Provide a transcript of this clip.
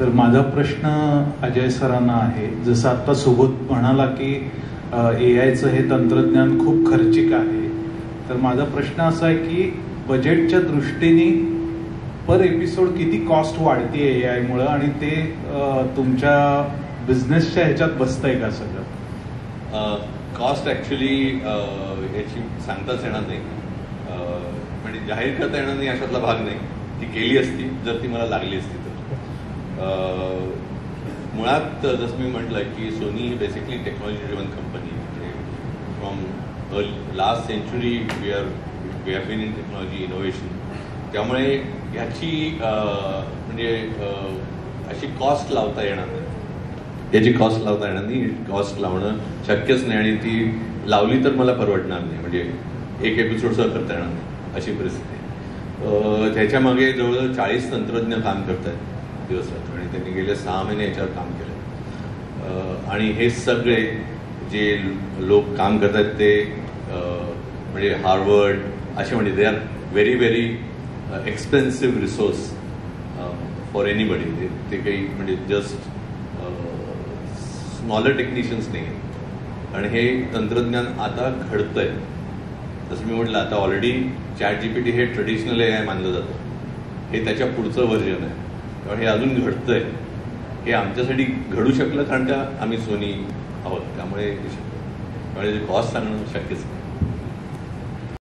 तर माझा प्रश्न अजय सरांना आहे. जसं आता सुबोध म्हणाला की ए आयचं हे तंत्रज्ञान खूप खर्चिक आहे. तर माझा प्रश्न असा आहे की बजेटच्या दृष्टीने पर एपिसोड किती कॉस्ट वाढते ए आयमुळं आणि ते तुमच्या बिझनेसच्या ह्याच्यात बसतंय का सगळं? कॉस्ट ॲक्च्युली याची सांगताच येणार नाही. म्हणजे जाहीर करता येणार नाही अशातला भाग नाही. ती केली असती जर ती मला लागली असती तर. मुळात जसं मी म्हटलं की Sony he basically technology driven company from last century we are we have been in technology innovation त्यामुळे ह्याची म्हणजे अशी कॉस्ट लावता येणार नाही. याची कॉस्ट लावता येणार नाही. कॉस्ट लावणं शक्यच नाही आणि ती लावली तर मला परवडणार नाही. म्हणजे एक एपिसोडसह करता येणार नाही. अशी परिस्थिती त्याच्यामागे जवळजवळ चाळीस तंत्रज्ञ काम करत आहेत दिवसात आणि त्यांनी गेले सहा महिने याच्यावर काम केलं. आणि हे सगळे जे लोक काम करतात ते म्हणजे हार्वर्ड असे म्हणजे they are very very expensive resource for anybody ते काही म्हणजे जस्ट स्मॉलर टेक्निशियन्स नाही आहेत. आणि हे तंत्रज्ञान आता घडतंय. जसं मी म्हटलं आता ऑलरेडी चॅट जीपीटी हे ट्रेडिशनल ए आय मानलं जातं. हे त्याच्या पुढचं व्हर्जन आहे. त्यामुळे हे अजून घडतंय. हे आमच्यासाठी घडू शकलं कारण का आम्ही सोनी आहोत. त्यामुळे त्यामुळे कॉस्ट सांगणं शक्यच नाही.